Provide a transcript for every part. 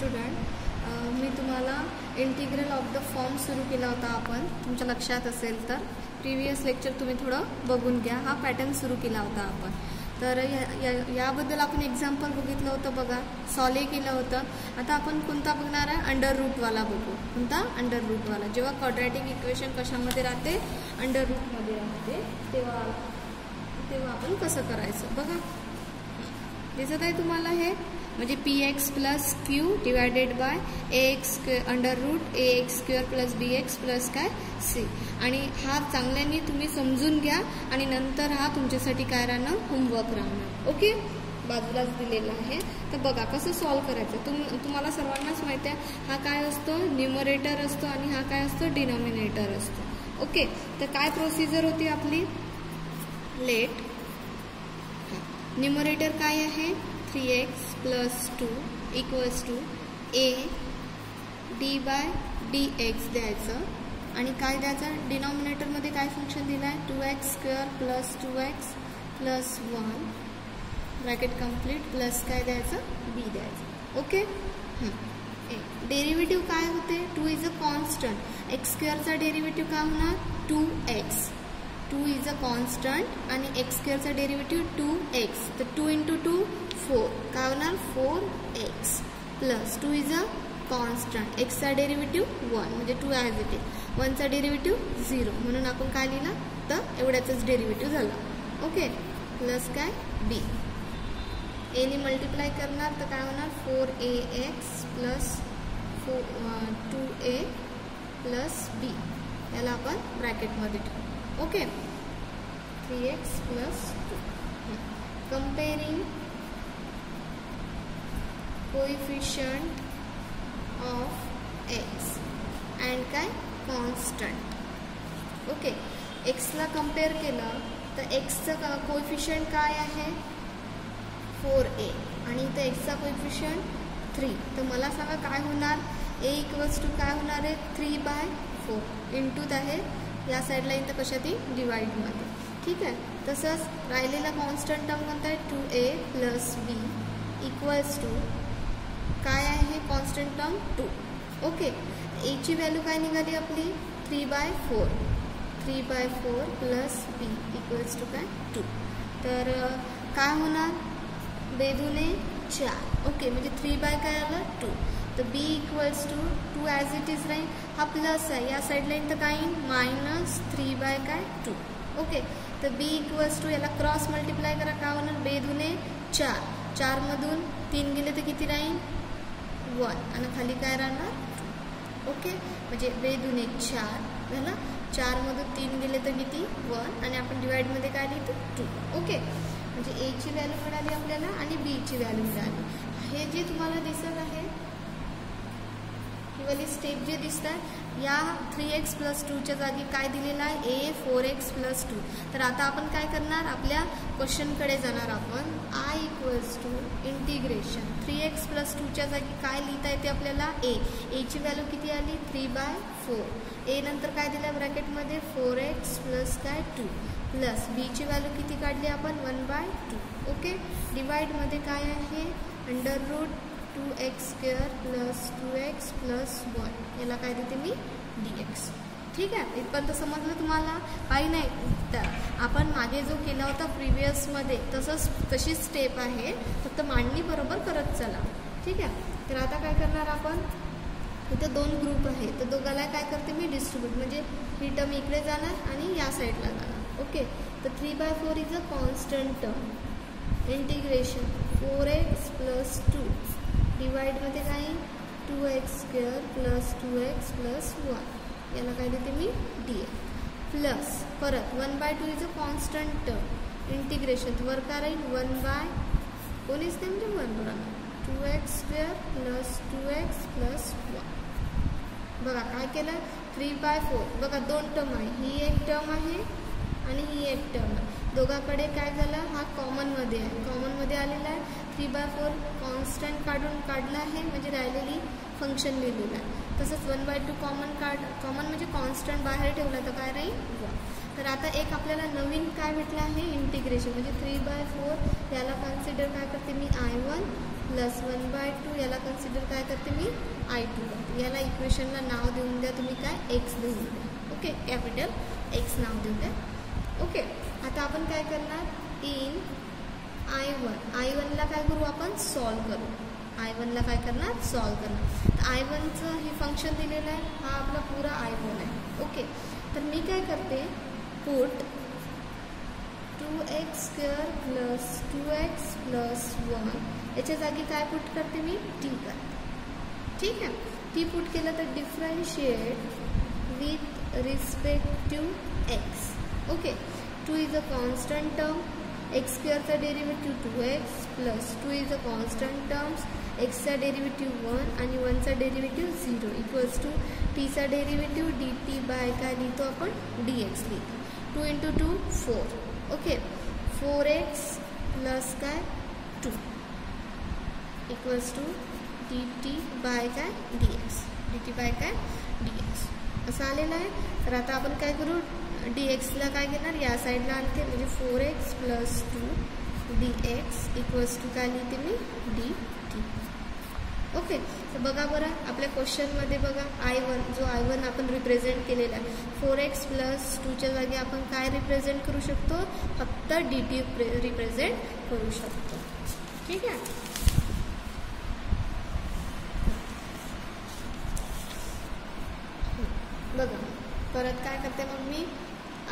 Student मी तुम्हाला integral of the form सुरू केला होता आपण. तुमच्या लक्षात असेल तर. प्रिव्हियस लेक्चर तुम्ही थोडं बघून घ्या. हा पॅटर्न सुरू केला होता आपण. तर या या- याबद्दल आपण एक्झाम्पल बघितलं होतं बघा. सॉले केलं होतं. आता आपण कोणता बघणार आहे? अंडर रूटवाला बघू. कोणता? अंडर रूटवाला जेव्हा क्वाड्रॅटिक इक्वेशन कशामध्ये राहते? अंडर रूटमध्ये राहते. तेव्हा तेव्हा आपण कसं करायचं? बघा. दिसत आहे तुम्हाला हे? म्हणजे P X plus Q divided by A X under root A X square plus B X plus काय? सी आणि हा चांगल्याने तुम्ही समजून घ्या आणि नंतर हा तुमच्यासाठी काय राहणार होमवर्क राहणार. ओके? बाजूलाच दिलेला आहे. तर बघा कसं सॉल्व करायचं? तुम तुम्हाला सर्वांनाच माहिती आहे हा काय असतो? न्युमरेटर असतो आणि हा काय असतो? डिनॉमिनेटर असतो. ओके? तर काय प्रोसिजर होती आपली? लेट न्युमरेटर काय आहे? Three X plus two equals to A D by D X द्यायचं. आणि काय द्यायचं? डिनॉमिनेटरमध्ये काय फंक्शन दिलं आहे two X square plus two X plus one. Bracket complete plus काय द्यायचं? बी द्यायचं. ओके? डेरिव्हेटिव्ह काय होते? Two is a constant. X स्क्वेअरचा derivative काय होणार? Two X. Two is a constant आणि एक्स स्क्वेअरचा डेरिव्हेटिव्ह टू एक्स. तर टू इंटू टू फोर काय होणार four X plus two is a constant एक्सचा डेरिव्हेटिव्ह वन म्हणजे टू ॲज इट इज वनचा डेरिव्हेटिव्ह झिरो म्हणून आपण काय लिहिला? तर एवढ्याचाच डेरिव्हेटिव्ह झाला. ओके प्लस काय? बी एने मल्टिप्लाय करणार तर काय होणार? Four A X plus four two A plus B याला आपण ब्रॅकेटमध्ये ठेवू. Okay three X plus two comparing coefficient of X and काय? कॉन्स्टंट ओके एक्सला कंपेअर केलं तर एक्सचं का कोइफिशंट काय आहे? फोर ए आणि इथं एक्सचा कोइफिशंट थ्री तर मला सांगा काय होणार? ए इक्वल्स टू काय होणार आहे? थ्री बाय फोर इंटूत आहे या साईडला इथं कशा ती डिवाईडमध्ये ठीक आहे? तसंच राहिलेला कॉन्स्टंट टर्म कोणता आहे? Two A plus B equals to काय आहे कॉन्स्टंट टर्म टू ओके एची व्हॅल्यू काय निघाली आपली? Three by four three by four plus B equals to काय? टू तर काय होणार? बेदूने चार. ओके म्हणजे थ्री बाय काय आलं? टू तर B equals to two as it is राहील हा प्लस आहे. या साईडला तर काय येईल? मायनस थ्री बाय काय? टू ओके तर बी इक्वल्स टू याला क्रॉस मल्टिप्लाय करा. काय होणार? बेदूने चार. चारमधून तीन गेले तर किती राहील? वन. आणि खाली काय राहणार? ओके म्हणजे बेदूने चार. झालं? चारमधून तीन गेले तर किती? वन. आणि आपण डिवाईडमध्ये काय लिहितो? टू ओके म्हणजे एची व्हॅल्यू मिळाली आपल्याला आणि बीची व्हॅल्यू मिळाली. हे जे तुम्हाला दिसत आहे ही वाली स्टेप जे आहे या थ्री एक्स प्लस टूच्या जागी काय दिलेलं आहे? A four X plus two तर आता आपण काय करणार? आपल्या क्वेश्चनकडे जाणार आपण. I equals to integration three X plus टूच्या जागी काय लिहिता येते आपल्याला? ए एची व्हॅल्यू किती आली? थ्री बाय फोर ए नंतर काय दिलं ब्रॅकेटमध्ये? फोर एक्स प्लस काय? टू प्लस बीची व्हॅल्यू किती काढली आपण? वन बाय टू ओके डिवाईडमध्ये काय आहे? Under root two X square plus two X plus one याला काय देते मी? डी एक्स ठीक आहे? इथपर्यंत समजलं तुम्हाला? काही नाही. तर आपण मागे जो केला होता प्रिव्हियसमध्ये तसंच तशीच स्टेप आहे. फक्त मांडणी बरोबर करत चला. ठीक आहे? तर आता काय करणार आपण? इथं दोन ग्रुप आहे तर दोघाला काय करते मी? डिस्ट्रीब्यूट म्हणजे ही टर्म इकडे जाणार आणि या साईडला जाणार. ओके तर three by four is a constant term integration four X plus two डिवाईडमध्ये काय two X square plus two X plus one याला काय देते मी? डी ए प्लस परत one by two is a constant term integration वर काय राहील? One by कोणीच नाही म्हणजे वन बरोबर two X square plus two X plus one बघा काय केलं? थ्री बाय फोर बघा दोन टर्म आहे. ही एक टर्म आहे आणि ही एक टर्म आहे. दोघाकडे काय झालं? हा कॉमनमध्ये आहे. कॉमनमध्ये आलेला आहे. थ्री बाय फोर कॉन्स्टंट काढून काढला आहे म्हणजे राहिलेली फंक्शन लिहिलेलं आहे. तसंच वन बाय टू कॉमन काढ कॉमन म्हणजे कॉन्स्टंट बाहेर ठेवला तर काय राहील? तर आता एक आपल्याला नवीन काय भेटलं आहे? इंटिग्रेशन म्हणजे थ्री बाय फोर याला कन्सिडर काय करते मी? I one plus one by two याला कन्सिडर काय करते मी? आय टू याला इक्वेशनला नाव देऊन द्या तुम्ही काय? एक्स देऊन द्या. ओके कॅपिटल एक्स नाव देऊन द्या. ओके आता आपण काय करणार? इन आय वन आय वनला काय करू आपण? सॉल्व करू. आय वनला काय करणार? सॉल्व करणार. तर आय वनचं हे फंक्शन दिलेलं आहे. हा आपला पुरा आय वन आहे. ओके तर मी काय करते? Put two X square plus two X plus one याच्या जागी काय पुट करते मी? टी करते. ठीक आहे? टी पुट केलं तर differentiate with respect to X okay two is a constant term X स्क्वेअरचा derivative two X plus two is a constant terms एक्सचा डेरिव्हेटिव्ह वन आणि वनचा डेरिव्हेटिव्ह झिरो इक्वल्स टू टीचा डेरिव्हेटिव्ह डी टी बाय काय लिहितो आपण? D x लिहितो. Two into two four okay four X plus काय? Two equals to D T by काय? D X D T by काय? डी एक्स असं आलेलं आहे. तर आता आपण काय करू? डी एक्सला काय घेणार? या साईडला आणते. म्हणजे four X plus two D X equals to काय लिहिते मी? डी टी ओके तर बघा बरं. आपल्या क्वेश्चनमध्ये बघा. आय वन जो आय वन आपण रिप्रेझेंट केलेला आहे. फोर एक्स प्लस टूच्या जागी आपण काय रिप्रेझेंट करू शकतो? फक्त डी टी रिप्रेझेंट करू शकतो. ठीक आहे? बघा. परत काय करते मग मी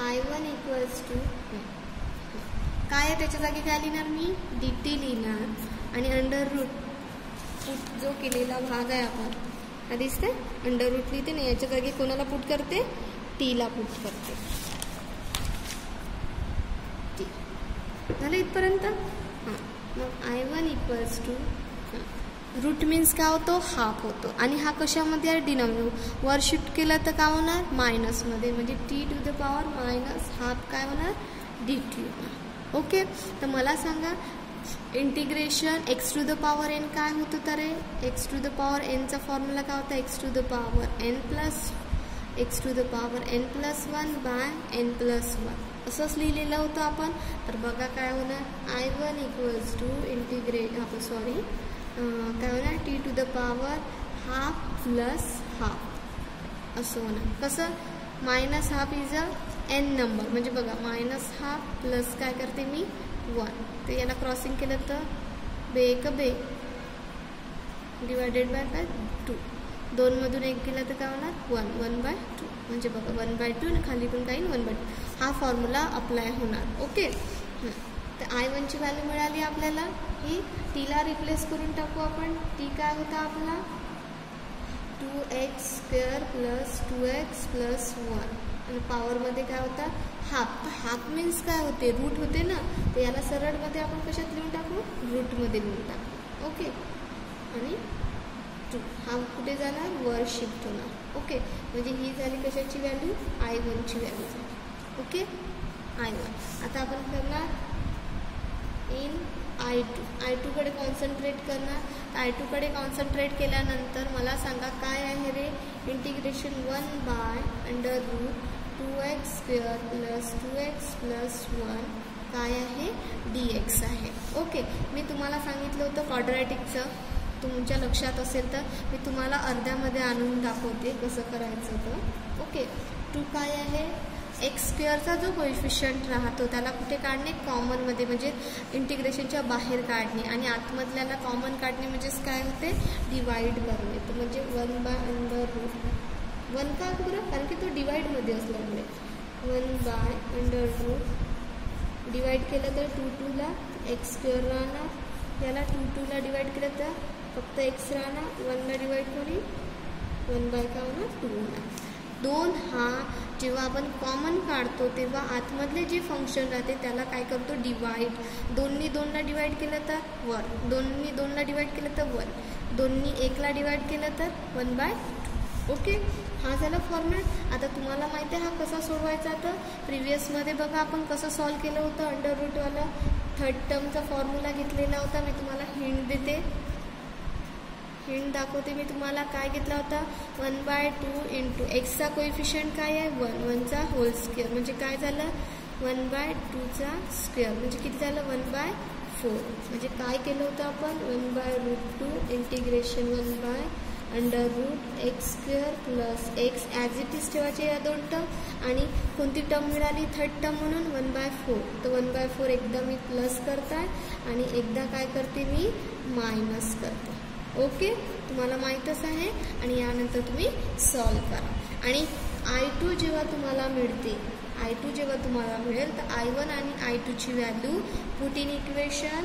आय वन इक्वल्स टू काय आहे त्याच्या जागी काय लिहिणार मी? डी टी लिहिणार. आणि अंडर रूट जो केलेला भाग आहे आपण हा दिसते अंडर रूट लिहिते ना याच्या जागी कोणाला पुट करते? टीला पुट करते. टी झालं इथपर्यंत? हां. मग I one equals to root means काय होतो? हाफ होतो. आणि हा कशामध्ये आहे? डिनॉमिनेटर वर शिफ्ट केलं तर काय होणार? मायनसमध्ये म्हणजे T to the power minus half काय होणार? डी टी होणार. ओके? तर मला सांगा integration X to the power N काय होतं तर एक्स टू द पॉवर एनचा फॉर्म्युला काय होता? X to the power N plus X to the power N plus one by N plus one. असंच लिहिलेलं होतं आपण. तर बघा काय होणार? I one equals to integrate आपण सॉरी काय होणार T to the power half plus half असं होणार कसं? Minus half is a an number. म्हणजे बघा मायनस हाफ प्लस काय करते मी? वन. तर याला क्रॉसिंग केलं तर बे एक बे. Divided by by two. दोनमधून एक गेलं तर काय होणार? वन. One by two. म्हणजे बघा वन बाय टू आणि खाली पण काही वन बाय टू. हा फॉर्म्युला अप्लाय होणार. ओके तर आय वनची व्हॅल्यू मिळाली आपल्याला. ही टीला रिप्लेस करून टाकू आपण. टी काय होता आपला? Two X square plus two X plus one आणि पॉवरमध्ये काय होता? हाफ तर हाफ मीन्स काय होते? रूट होते ना? तर याला सरळमध्ये आपण कशात लिहून टाकू? रूटमध्ये लिहून टाकू. ओके? आणि टू हा कुठे जाणार वर शिफ्ट होणार. ओके? म्हणजे ही झाली कशाची व्हॅल्यू आय वनची व्हॅल्यू झाली. ओके? आय वन आता आपण करणार इन आय टू आय टूकडे कॉन्सन्ट्रेट करणार. आय टूकडे कॉन्सन्ट्रेट केल्यानंतर मला सांगा काय आहे रे? Integration one by under root two x square plus two x plus one काय आहे? डी एक्स आहे. ओके मी तुम्हाला सांगितलं होतं क्वाड्रॅटिकचं तुमच्या लक्षात असेल तर मी तुम्हाला अर्ध्यामध्ये आणून दाखवते कसं करायचं तर ओके टू काय आहे? एक्स स्क्वेअरचा जो कोइफिशियंट राहतो त्याला कुठे काढणे? कॉमनमध्ये म्हणजे इंटिग्रेशनच्या बाहेर काढणे. आणि आतमधल्याला कॉमन काढणे म्हणजेच काय होते? डिवाईड करणे. तर म्हणजे one by under root one का बरं? कारण की तो डिवाईडमध्ये असल्यामुळे. One by under root divide केलं तर टू टूला एक्स स्क्वेअर राहणार. याला टू टूला डिवाईड केलं तर फक्त एक्स राहणार. वनला डिवाईड कोणी? वन बाय का होणार? टू होणार. दोन हा जेव्हा आपण कॉमन काढतो तेव्हा आतमधले जे फंक्शन राहते त्याला काय करतो? डिवाईड दोन्ही दोनला डिवाईड केलं तर वर दोन्ही दोनला डिवाईड केलं तर वन दोन्ही एकला डिवाईड केलं तर वन बाय ओके हा झाला फॉर्मॅट आता तुम्हाला माहिती आहे हा कसा सोडवायचा? तर प्रिव्हियसमध्ये बघा आपण कसं सॉल्व केलं होतं? अंडर रूटवाला थर्ड टर्मचा फॉर्म्युला घेतलेला होता. मी तुम्हाला हिंट देते. हिंट दाखवते. मी तुम्हाला काय घेतला होता? वन बाय टू इंटू एक्सचा कोइफिशियंट काय आहे? वन वनचा होल स्क्वेअर म्हणजे काय झालं? वन बाय टूचा स्क्वेअर म्हणजे किती झालं? वन बाय फोर म्हणजे काय केलं होतं आपण? One by root two integration one by under root x square plus x as it is ठेवायचे या दोन टर्म आणि कोणती टर्म मिळाली? थर्ड टर्म म्हणून वन बाय फोर तर वन बाय फोर एकदा मी प्लस करताय. आणि एकदा काय करते मी? मायनस करते. ओके? तुम्हाला माहीतच आहे. आणि यानंतर तुम्ही सॉल्व करा. आणि आय टू जेव्हा तुम्हाला मिळते आय टू जेव्हा तुम्हाला मिळेल तर आय वन आणि I टूची value put in equation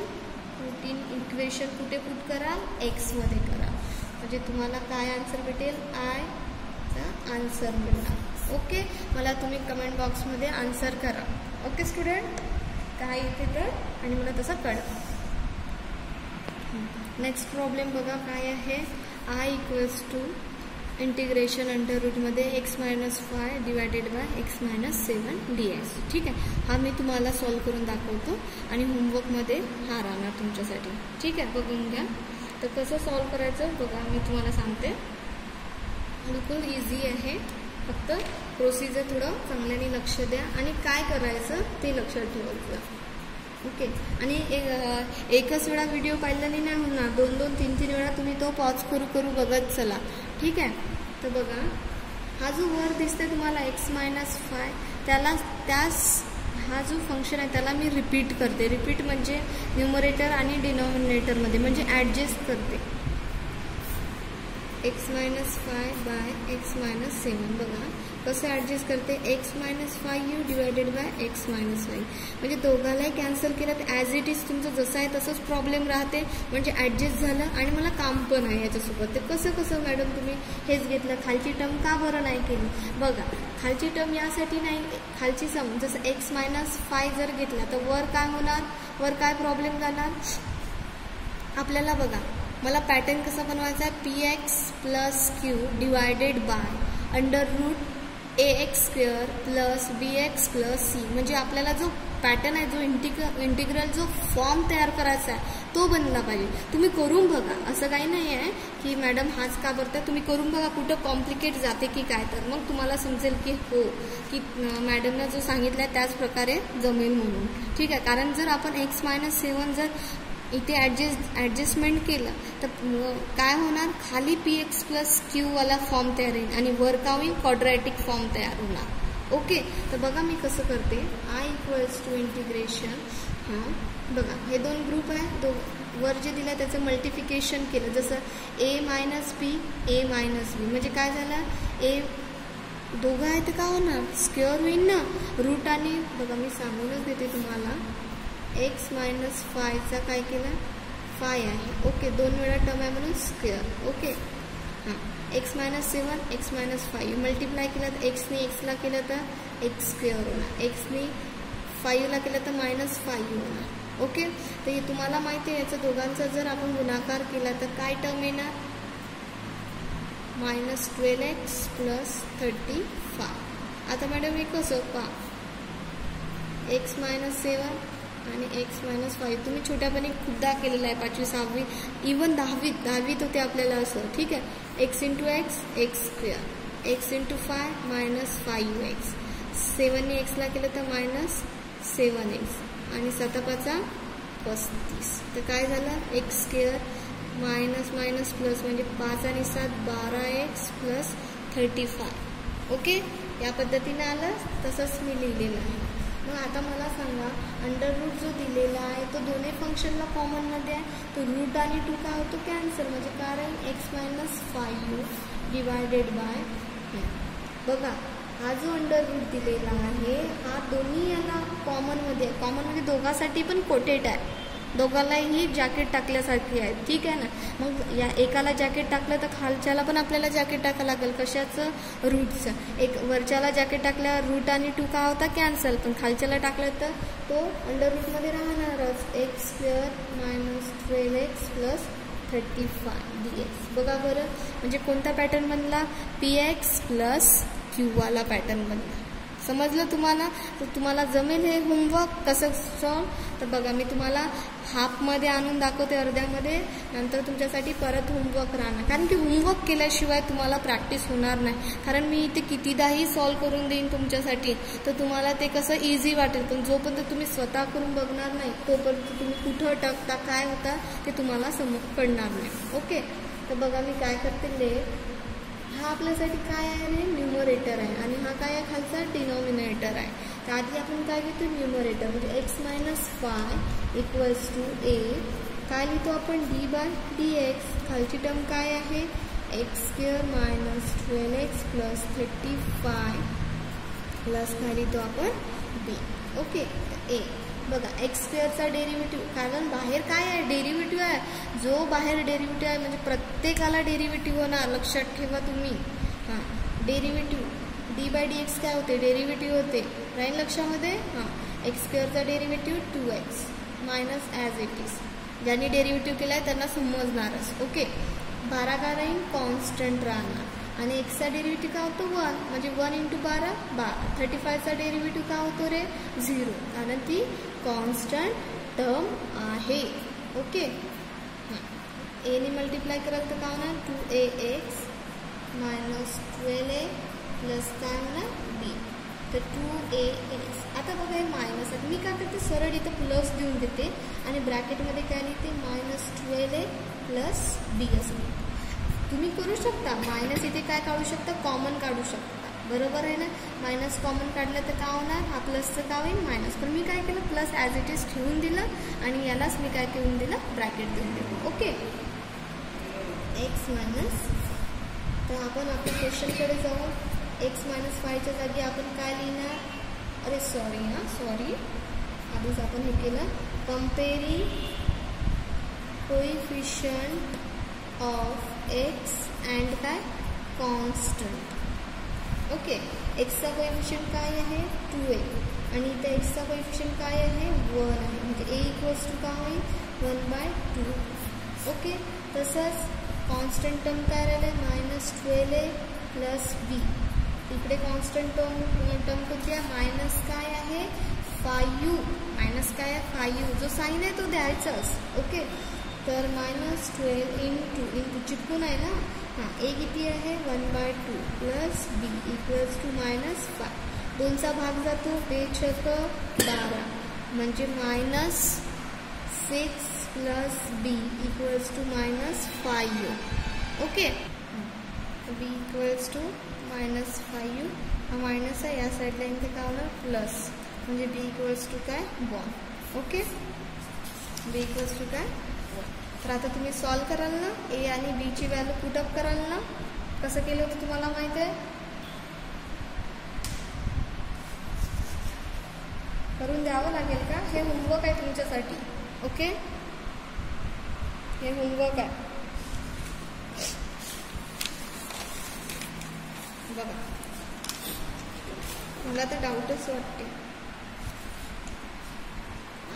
put in equation कुठे पुट कराल एक्समध्ये करा. म्हणजे तुम्हाला काय आन्सर भेटेल? आयचा आन्सर मिळणार. ओके? मला तुम्ही कमेंट बॉक्समध्ये आन्सर करा. ओके स्टुडंट काय इथे तर? आणि मला तसं कळवा. नेक्स्ट प्रॉब्लेम बघा काय आहे. I equals to integration under रूटमध्ये x minus five divided by x minus seven d x ठीक आहे? हा मी तुम्हाला सॉल्व करून दाखवतो आणि होमवर्कमध्ये हा राहणार तुमच्यासाठी. ठीक आहे? बघून घ्या. तर कसं सॉल्व करायचं? बघा मी तुम्हाला सांगते. बिलकुल इझी आहे. फक्त प्रोसिजर थोडं चांगल्याने लक्ष द्या आणि काय करायचं ते लक्षात ठेवायचं. ओके. आणि एकच वेळा व्हिडिओ पाहिल्याने नाही होणार. दोन दोन तीन तीन वेळा तुम्ही तो पॉज करू करू बघत चला. ठीक आहे? तर बघा. हा जो वर दिसते तुम्हाला एक्स मायनस फाय त्याला त्याच हा जो फंक्शन आहे त्याला मी रिपीट करते. रिपीट म्हणजे न्युमरेटर आणि डिनॉमिनेटरमध्ये म्हणजे ॲडजस्ट करते. X minus five by x minus seven बघा. कसं ॲडजस्ट करते? X minus five u divided by x minus y म्हणजे दोघालाही कॅन्सल केलं तर ॲज इट इज तुमचं जसं आहे तसंच प्रॉब्लेम राहते. म्हणजे ॲडजस्ट झालं आणि मला काम पण आहे याच्यासोबत ते कसं कसं मॅडम तुम्ही हेच घेतलं? खालची टर्म का बरं नाही केली? बघा खालची टर्म यासाठी नाही. खालची सम जसं एक्स मायनस फाय जर घेतला तर वर काय होणार? वर काय प्रॉब्लेम जाणार? आपल्याला बघा मला पॅटर्न कसा बनवायचा आहे? P x plus q divided by under root a x square plus b x plus c म्हणजे आपल्याला जो पॅटर्न आहे जो इंटिग इंटिग्रल जो फॉर्म तयार करायचा आहे तो बनला पाहिजे. तुम्ही करून बघा. असं काही नाही आहे की मॅडम हाच का करताय तुम्ही करून बघा कुठं कॉम्प्लिकेट जाते की काय तर. मग तुम्हाला समजेल की हो की मॅडमनं जो सांगितलं आहे त्याच प्रकारे जमेल म्हणून. ठीक आहे? कारण जर आपण एक्स मायनस सेवन जर इथे ॲडजस्ट ॲडजस्टमेंट केलं तर काय होणार? खाली पी एक्स प्लस क्यूवाला फॉर्म तयार येईल आणि वर का होईल क्वाड्रॅटिक फॉर्म तयार होणार. ओके तर बघा मी कसं करते. आय इक्वल्स टू इंटिग्रेशन हां बघा हे दोन ग्रुप आहे. दो वर जे दिलं त्याचं मल्टिफिकेशन केलं. जसं a minus p a minus b म्हणजे काय झालं? ए दोघं आहेत का होणार? स्क्युअर होईल ना? रूट आणि बघा मी सांगूनच देते तुम्हाला. एक्स मायनस फायचा काय केला? फाय आहे. ओके दोन वेळा टर्म आहे म्हणून स्क्वेअर ओके हां. X minus seven x minus five multiply केलं तर एक्सने एक्सला केलं तर एक्स स्क्वेअर होणार. एक्सने फाईव्हला केलं तर मायनस फाईव्ह होणार. ओके तर हे तुम्हाला माहिती आहे याचा दोघांचा जर आपण गुणाकार केला तर काय टर्म येणार? Minus twelve x plus thirty five आता मॅडम हे कसं पा एक्स मायनस सेवन आणि एक्स मायनस फाईव्ह तुम्ही छोट्यापणी खूपदा केलेलं आहे पाचवी सहावी इवन दहावीत दहावीत होते आपल्याला असं. ठीक आहे? X into x x square x into five minus five x सेवनने एक्सला केलं तर मायनस सेवन एक्स आणि सतापाचा पस्तीस. तर काय झालं? X square minus minus plus म्हणजे पाच आणि सात बारा x plus thirty five okay या पद्धतीने आलं तसंच मी लिहिलेलं आहे. मग आता मला सांगा अंडर रूट जो दिलेला आहे तो दोन्ही फंक्शनला कॉमनमध्ये आहे? तो रूट आणि टू काय होतो कॅन्सल म्हणजे कारण x minus five divided by बघा हा जो अंडर रूट दिलेला आहे हा दोन्ही याला कॉमनमध्ये आहे कॉमन म्हणजे दोघांसाठी पण कोटेड आहे. दोघांनाही जॅकेट टाकल्यासारखी आहे ठीक आहे ना? मग या एकाला जॅकेट टाकलं तर खालच्याला पण आपल्याला जॅकेट टाकावं लागेल. कशाचं? रूटचं एक वरच्याला जॅकेट टाकल्यावर रूट आणि टू का होता? कॅन्सल पण खालच्याला टाकलं तर तो अंडर रूटमध्ये राहणारच. X square minus twelve x plus thirty five d x बघा बरं. म्हणजे कोणता पॅटर्न बनला? पी एक्स प्लस क्यूवाला पॅटर्न बनला. समजलं तुम्हाला? तर तुम्हाला जमेल हे होमवर्क कसं सॉल्व तर बघा मी तुम्हाला हाफमध्ये आणून दाखवते अर्ध्यामध्ये. नंतर तुमच्यासाठी परत होमवर्क राहणार. कारण की होमवर्क केल्याशिवाय तुम्हाला प्रॅक्टिस होणार नाही. कारण मी इथे कितीदाही सॉल्व करून देईन तुमच्यासाठी तर तुम्हाला ते कसं इझी वाटेल. पण जोपर्यंत तुम्ही स्वतः करून बघणार नाही तोपर्यंत तुम्ही कुठं टकता काय होता ते तुम्हाला सम कळणार नाही. ओके तर बघा मी काय करते लेट हा आपल्यासाठी काय आहे रे? न्युमरेटर आहे. आणि हा काय आहे खालचा? डिनॉमिनेटर आहे. तर आधी आपण काय घेतो? न्युमरेटर म्हणजे x minus five equals to a काय लिहितो आपण? डी बाय डी एक्स खालची टर्म काय आहे? X square minus twelve x plus thirty five plus काय लिहितो आपण? बी ओके ए बघा एक्स स्क्वेअरचा डेरिव्हेटिव्ह कारण बाहेर काय आहे? डेरिव्हेटिव्ह आहे. जो बाहेर डेरिव्हेटिव्ह आहे म्हणजे प्रत्येकाला डेरिव्हेटिव्ह होणार लक्षात ठेवा तुम्ही. हां derivative d by d x काय होते? डेरिव्हेटिव्ह होते. राहील लक्षामध्ये? हां. X स्क्वेअरचा derivative two x minus as it is ज्यांनी डेरिव्हेटिव्ह केला आहे त्यांना समजणारच. ओके बारा का राहील कॉन्स्टंट राहणार. आणि एक्सचा डेरिव्हेटिव्ह काय होतो? वन म्हणजे वन इंटू बारा बा. थर्टी फायचा डेरिव्हेटिव्ह काय होतो रे? झिरो कारण ती कॉन्स्टंट टर्म आहे. ओके एने मल्टिप्लाय कराल तर काय होणार? Two a x minus twelve a plus काय होणार? बी तर टू ए एक्स आता बघा हे मायनस आहे. मी काय करते? सरळ इथं प्लस देऊन देते. आणि ब्रॅकेटमध्ये काय लिहिते? Minus twelve a plus b असं तुम्ही करू शकता. मायनस इथे काय काढू शकता? कॉमन काढू शकता. बरोबर आहे ना? मायनस कॉमन काढलं तर काय होणार? हा प्लसचं काय होईल मायनस पण मी काय केलं? प्लस ॲज इट इज ठेवून दिलं आणि यालाच मी काय ठेवून दिलं? ब्रॅकेट देऊन दिलं. ओके एक्स मायनस तर आपण आपल्या क्वेश्चनकडे जाऊ. एक्स मायनस फायच्या जागी आपण काय लिहिणार? अरे सॉरी हां सॉरी आधीच आपण हे केलं. Comparing coefficient of x and काय कॉन्स्टंट ओके एक्सचा कोएफिशियंट काय आहे? टू ए आणि इथे एक्सचा कोएफिशियंट काय आहे? वन आहे. म्हणजे ए इक्वल्स टू काय होईल? वन बाय टू ओके तसंच कॉन्स्टंट टर्म काय राहिलं आहे minus twelve a plus b इकडे कॉन्स्टंट टर्म टर्म कोणती आहे मायनस काय आहे? फायू मायनस काय आहे? फायू जो साईन आहे तो द्यायचाच. ओके तर minus twelve in to in to चिपकून आहे ना? हां ए किती आहे? One by two plus b equals to minus five दोनचा भाग जातो बेचक बारा. म्हणजे minus six plus b equals to minus five okay b equals to minus five हा मायनस आहे या साईडला इथे काय होणार? प्लस म्हणजे बी इक्वल्स टू काय? One okay b equals to काय? तर आता तुम्ही सॉल्व कराल ना? ए आणि बीची व्हॅल्यू पुटअप कराल ना? कसं केलं होतं तुम्हाला माहिती आहे? करून द्यावं लागेल का? हे होमवर्क आहे तुमच्यासाठी ओके हे होमवर्क आहे. बघा. मला तर डाऊटच वाटते.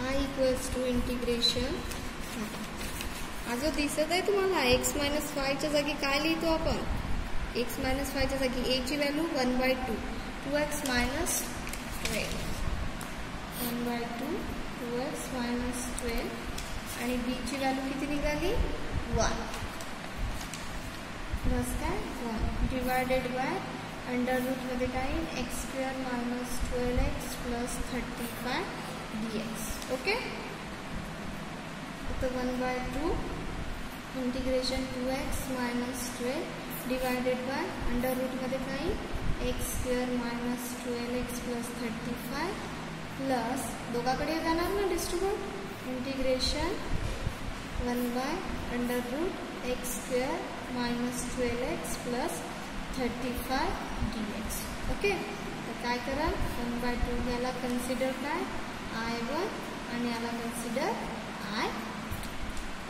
आय इक्वल्स टू इंटिग्रेशन हा जो दिसत आहे तुम्हाला? एक्स मायनस फायच्या जागी काय लिहितो आपण? एक्स मायनस फायच्या जागी एची value one by two two x minus twelve one by two two x minus twelve आणि बीची व्हॅल्यू किती निघाली? वन प्लस काय? वन डिवायडेड बाय अंडर रूटमध्ये काय? X square minus twelve x plus thirty five d x okay तर one by two integration two x minus twelve divided by under रूटमध्ये काही x square minus twelve x plus thirty five plus दोघाकडे जाणार ना distribute? Integration one by under root x square minus twelve x plus thirty five d x okay? तर काय कराल? One by two याला consider काय? I one आणि याला consider I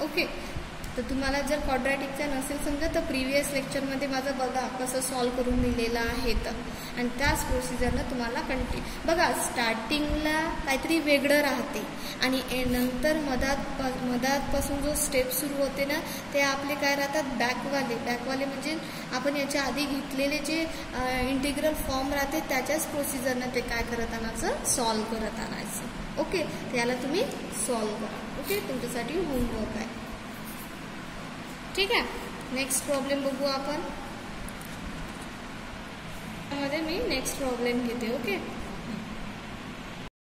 okay? तर तुम्हाला जर क्वाड्रॅटिकचा नसेल समजा तर प्रिव्हियस लेक्चरमध्ये माझं बघा कसं सॉल्व करून दिलेलं आहे तर. आणि त्याच प्रोसिजरनं तुम्हाला कंटिन्यू बघा स्टार्टिंगला काहीतरी वेगळं राहते. आणि नंतर मधात प मधातपासून जो स्टेप सुरू होते ना ते आपले काय राहतात? बॅकवाले बॅकवाले म्हणजे आपण याच्या आधी घेतलेले जे इंटिग्रल फॉर्म राहते त्याच्याच प्रोसिजरनं ते काय करत आणायचं? सॉल्व करत आणायचं. ओके त्याला तुम्ही सॉल्व करा. ओके तुमच्यासाठी होमवर्क आहे. ठीक आहे नेक्स्ट प्रॉब्लेम बघू आपण. मध्ये मी. नेक्स्ट प्रॉब्लेम घेते ओके